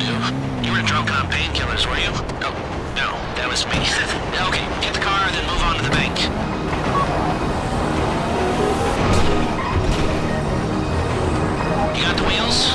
you do. You were drunk on painkillers, were you? Oh, no, that was me. okay, get the car and then move on to the bank. You got the wheels?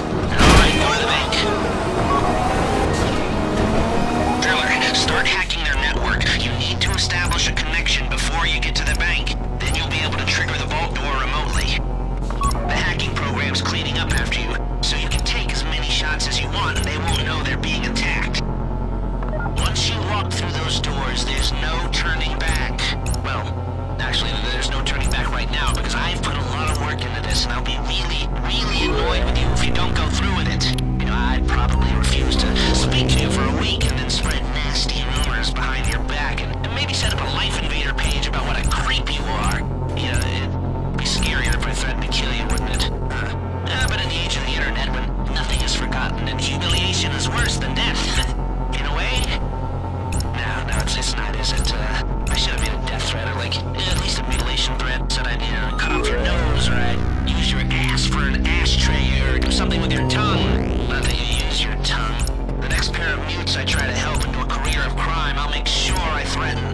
I try to help into a career of crime, I'll make sure I threaten.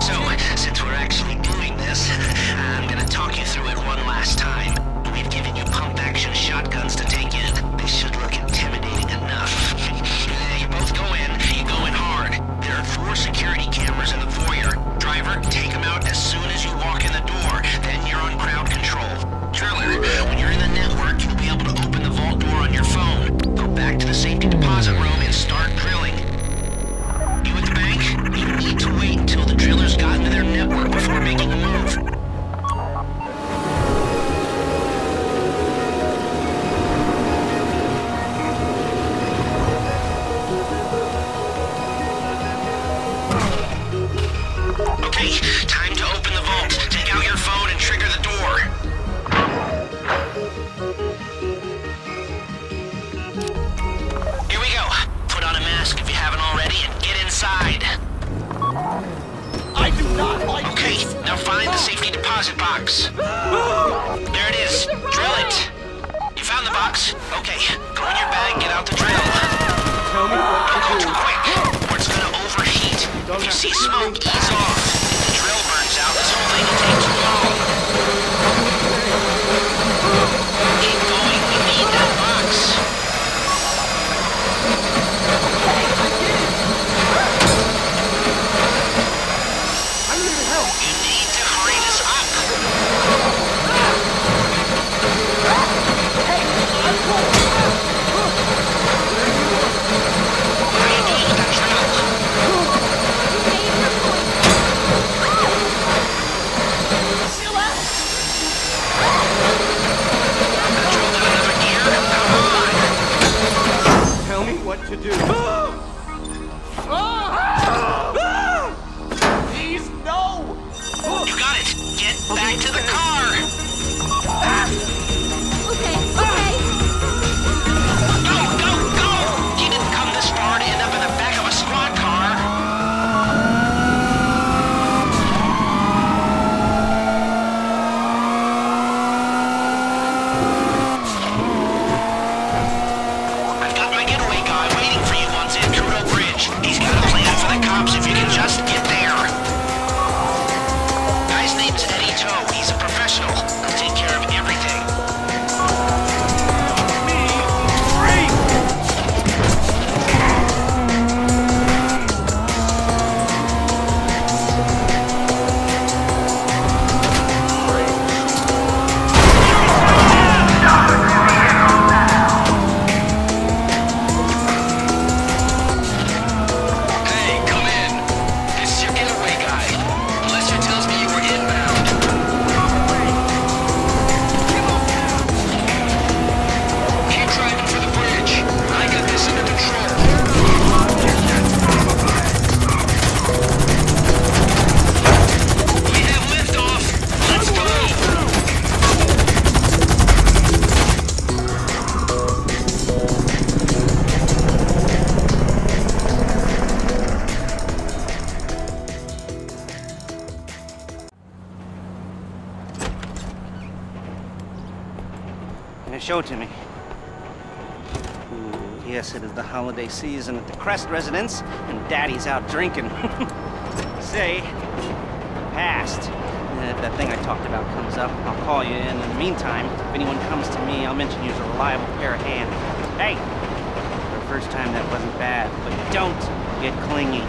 So, since we're actually doing this, I'm gonna talk you through it one last time. We've given you pump-action shotguns to take in, Find the safety deposit box. There it is. Drill it. You found the box? Okay. Go in your bag, get out the drill. Tell me what to do. Quick, or it's gonna overheat. If you see smoke, easy. Back to the car. Show it to me. Ooh, yes, it is the holiday season at the Crest residence, and Daddy's out drinking. Say, past. And if that thing I talked about comes up, I'll call you. In the meantime, if anyone comes to me, I'll mention you as a reliable pair of hands. Hey, for the first time that wasn't bad, but don't get clingy.